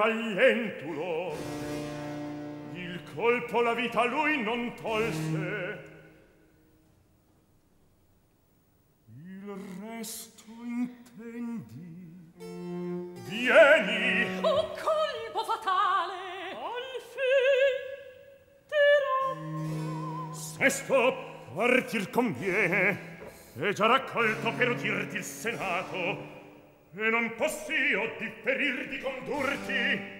all'entulo il colpo la vita lui non tolse. Il resto intendi. Vieni. Un colpo fatale. Al fin sesto partir conviene e già raccolto per udirti il senato e non possio differir di condurti.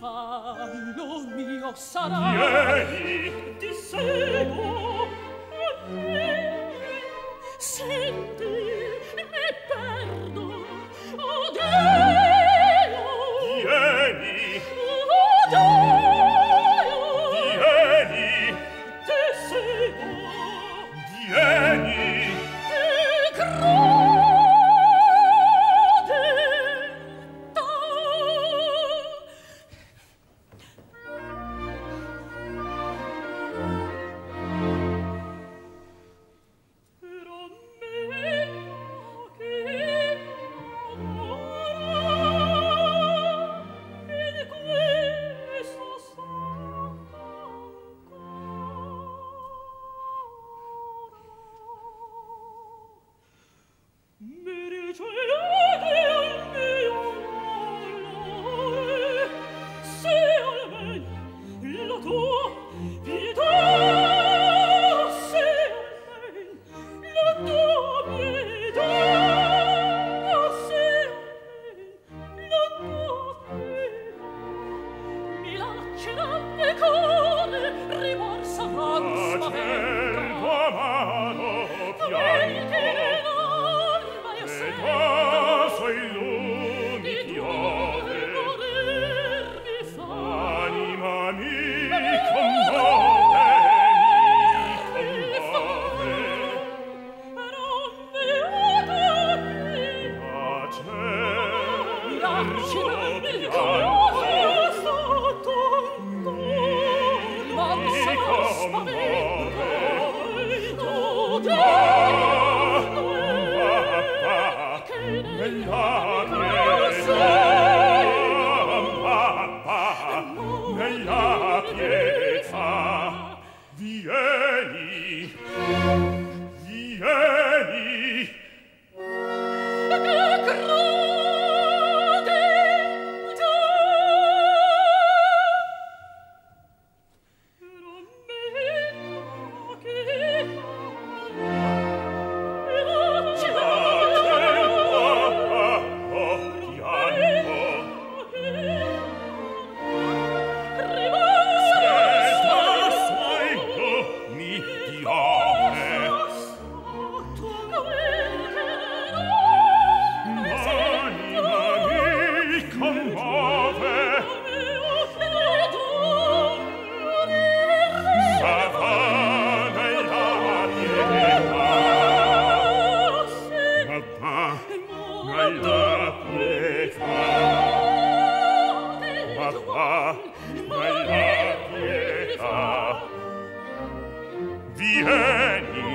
fallo mio sarà. Vieni. Ti seguo. A me senti vieni. vieni!